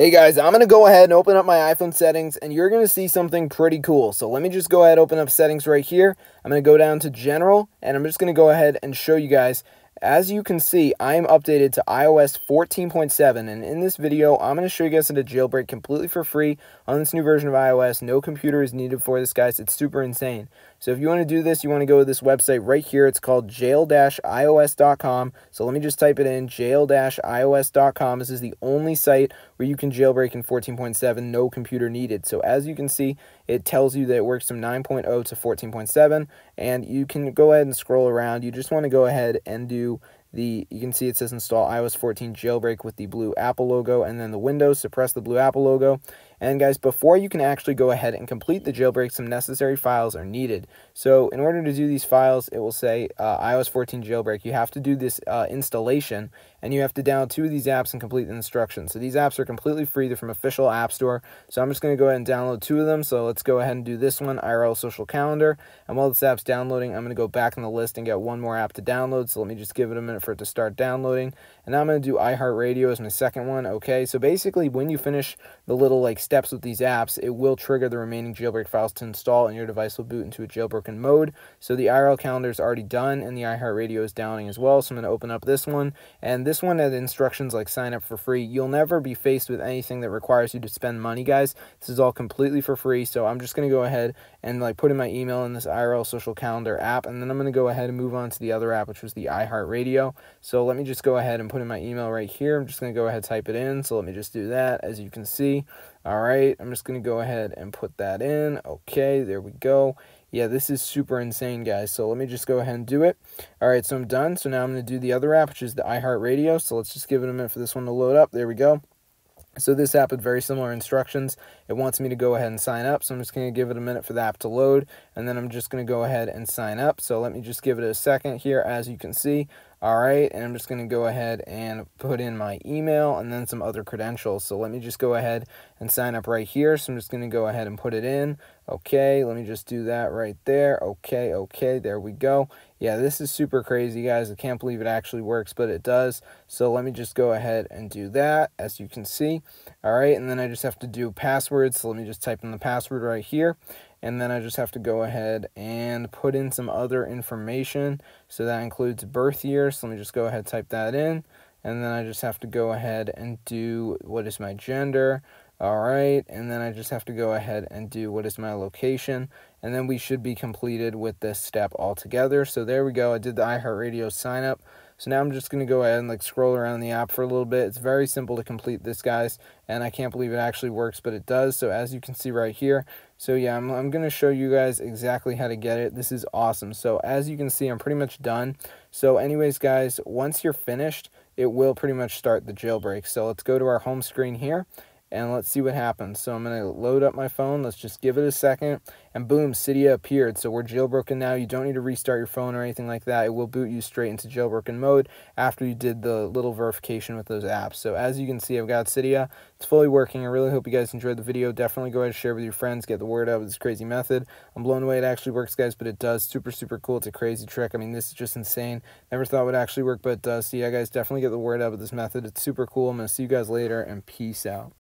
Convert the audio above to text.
Hey guys, I'm going to go ahead and open up my iPhone settings and you're going to see something pretty cool. So let me just go ahead and open up settings right here. I'm going to go down to general and I'm just going to go ahead and show you guys as you can see, I am updated to iOS 14.7, and in this video, I'm going to show you guys how to jailbreak completely for free on this new version of iOS. No computer is needed for this, guys. It's super insane. So if you want to do this, you want to go to this website right here. It's called jail-ios.com. So let me just type it in, jail-ios.com. This is the only site where you can jailbreak in 14.7, no computer needed. So as you can see, it tells you that it works from 9.0 to 14.7, and you can go ahead and scroll around. You just want to go ahead and do the you can see it says install iOS 14 jailbreak with the blue Apple logo and then the Windows suppress the blue Apple logo and guys, before you can actually go ahead and complete the jailbreak, some necessary files are needed. So in order to do these files, it will say uh, iOS 14 jailbreak. You have to do this uh, installation, and you have to download two of these apps and complete the instructions. So these apps are completely free. They're from official App Store. So I'm just going to go ahead and download two of them. So let's go ahead and do this one, IRL Social Calendar. And while this app's downloading, I'm going to go back in the list and get one more app to download. So let me just give it a minute for it to start downloading. And now I'm going to do iHeartRadio as my second one. Okay, so basically when you finish the little like steps with these apps, it will trigger the remaining jailbreak files to install and your device will boot into a jailbroken mode. So the IRL calendar is already done and the iHeartRadio is downing as well. So I'm going to open up this one. And this one has instructions like sign up for free. You'll never be faced with anything that requires you to spend money, guys. This is all completely for free. So I'm just going to go ahead and like put in my email in this IRL social calendar app. And then I'm going to go ahead and move on to the other app, which was the iHeartRadio. So let me just go ahead and put in my email right here. I'm just going to go ahead type it in. So let me just do that. As you can see, all right, I'm just going to go ahead and put that in. Okay, there we go. Yeah, this is super insane, guys. So let me just go ahead and do it. All right, so I'm done. So now I'm going to do the other app, which is the iHeartRadio. So let's just give it a minute for this one to load up. There we go. So this app had very similar instructions. It wants me to go ahead and sign up. So I'm just going to give it a minute for the app to load. And then I'm just going to go ahead and sign up. So let me just give it a second here. As you can see, all right, and I'm just going to go ahead and put in my email and then some other credentials. So let me just go ahead and sign up right here. So I'm just going to go ahead and put it in. Okay, let me just do that right there. Okay, okay, there we go. Yeah, this is super crazy, guys. I can't believe it actually works, but it does. So let me just go ahead and do that, as you can see. All right, and then I just have to do passwords. So let me just type in the password right here and then I just have to go ahead and put in some other information. So that includes birth year. So let me just go ahead type that in. And then I just have to go ahead and do what is my gender. All right, and then I just have to go ahead and do what is my location, and then we should be completed with this step altogether. So there we go. I did the iHeartRadio sign up. So now I'm just going to go ahead and like scroll around the app for a little bit. It's very simple to complete this, guys, and I can't believe it actually works, but it does. So as you can see right here, so yeah, I'm, I'm going to show you guys exactly how to get it. This is awesome. So as you can see, I'm pretty much done. So anyways, guys, once you're finished, it will pretty much start the jailbreak. So let's go to our home screen here and let's see what happens. So I'm going to load up my phone. Let's just give it a second. And boom, Cydia appeared. So we're jailbroken now. You don't need to restart your phone or anything like that. It will boot you straight into jailbroken mode after you did the little verification with those apps. So as you can see, I've got Cydia. It's fully working. I really hope you guys enjoyed the video. Definitely go ahead and share with your friends. Get the word out with this crazy method. I'm blown away it actually works, guys, but it does. Super, super cool. It's a crazy trick. I mean, this is just insane. Never thought it would actually work, but it does. So yeah, guys, definitely get the word out with this method. It's super cool. I'm going to see you guys later, and peace out.